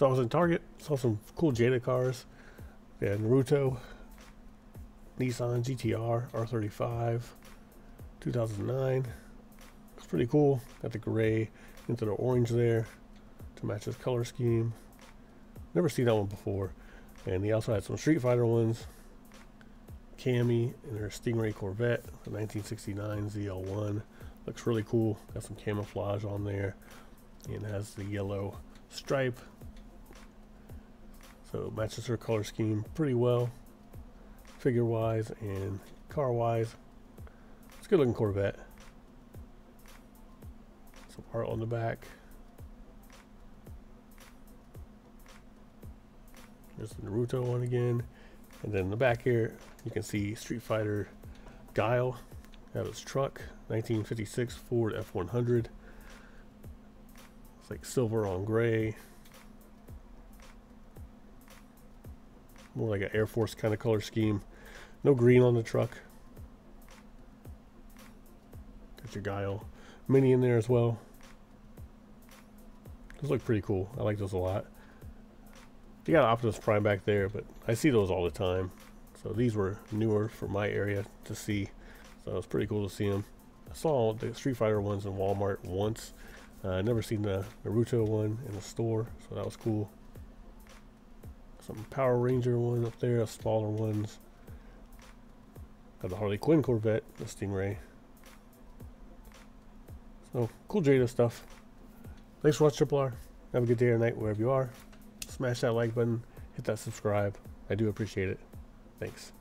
So I was in Target, saw some cool Jada cars. Yeah, Naruto, Nissan GTR R35, 2009. It's pretty cool. Got the gray into the orange there to match his color scheme. Never seen that one before. And he also had some Street Fighter ones. Cammy and her Stingray Corvette, the 1969 ZL1. Looks really cool. Got some camouflage on there. And has the yellow stripe. So matches her color scheme pretty well. Figure wise and car wise. It's a good looking Corvette. Some art on the back. There's the Naruto one again. And then in the back here, you can see Street Fighter Guile. That was truck, 1956 Ford F100. It's like silver on gray. More like an Air Force kind of color scheme. No green on the truck. Got your Guile Mini in there as well. Those look pretty cool. I like those a lot. You got Optimus Prime back there, but I see those all the time. So these were newer for my area to see. So it's pretty cool to see them. I saw the Street Fighter ones in Walmart once. Uh, I never seen the Naruto one in the store, so that was cool some Power Ranger ones up there, smaller ones. Got the Harley Quinn Corvette, the Stingray. So, cool Jada stuff. Thanks for watching, Triple R. Have a good day or night wherever you are. Smash that like button, hit that subscribe. I do appreciate it. Thanks.